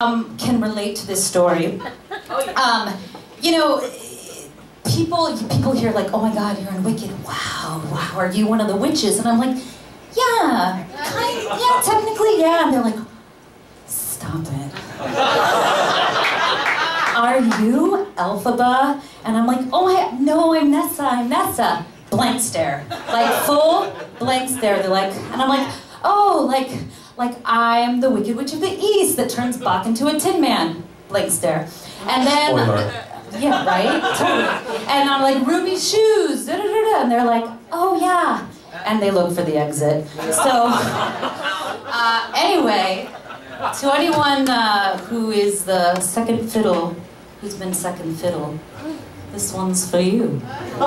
um, can relate to this story. Um, you know, people people hear like, "Oh my God, you're in Wicked! Wow, wow, are you one of the witches?" And I'm like, "Yeah, kind, yeah, technically, yeah." And they're like, "Stop it." are you Elphaba? And I'm like, "Oh, I, no, I'm Nessa. I'm Nessa." Blank stare, like full blank stare. They're like, and I'm like, "Oh, like." Like I'm the Wicked Witch of the East that turns Boq into a Tin Man. Blank stare. And then, Spoiler. yeah, right? Totally. And I'm like, Ruby shoes, da, da, da, da. and they're like, oh yeah. And they look for the exit. So, uh, anyway, to anyone uh, who is the second fiddle, who's been second fiddle, this one's for you.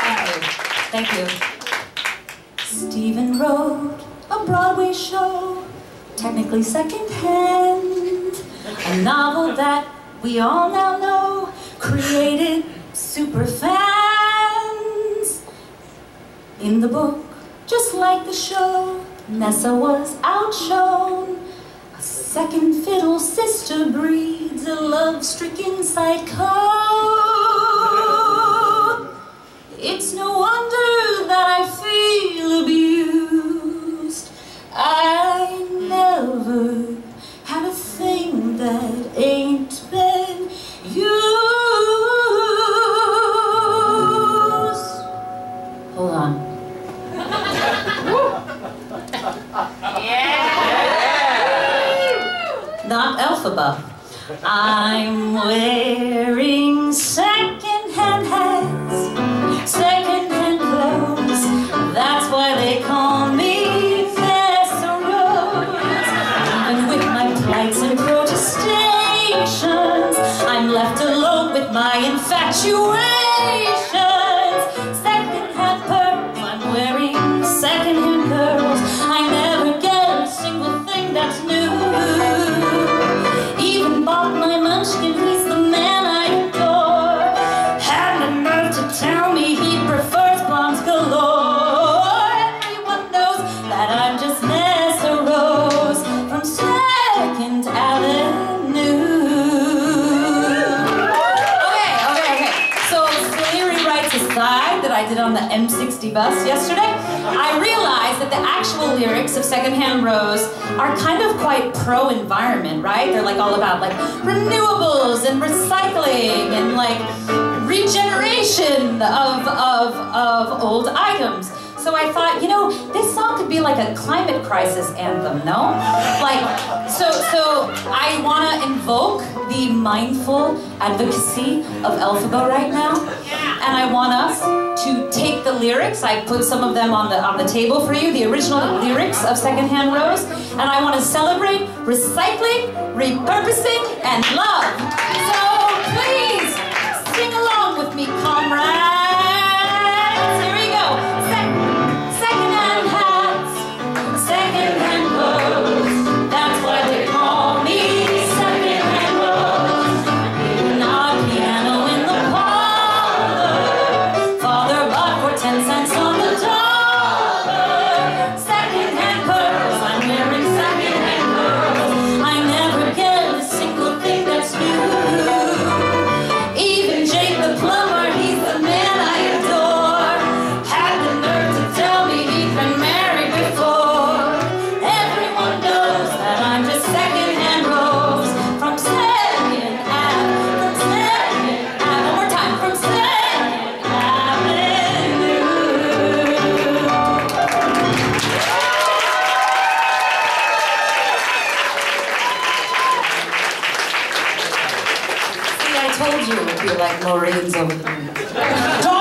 Thank you. Thank you. Stephen wrote a Broadway show, technically secondhand, a novel that we all now know created super fans. In the book, just like the show, Nessa was outshone. A second fiddle sister breeds a love-stricken psycho. It's I'm wearing second-hand hats, second-hand clothes. That's why they call me Nessa Rose. Even with my plights and protestations, I'm left alone with my infatuations. Rewrites aside that I did on the M60 bus yesterday, I realized that the actual lyrics of Secondhand Rose are kind of quite pro-environment, right? They're like all about like renewables and recycling and like regeneration of, of, of old items. So I thought, you know, this song could be like a climate crisis anthem, no? Like, so, so I want to invoke the mindful advocacy of Elphaba right now, and I want us to take the lyrics. I put some of them on the on the table for you, the original lyrics of Secondhand Rose, and I want to celebrate recycling, repurposing, and love. So told you it would be like Lorraine's over the moon.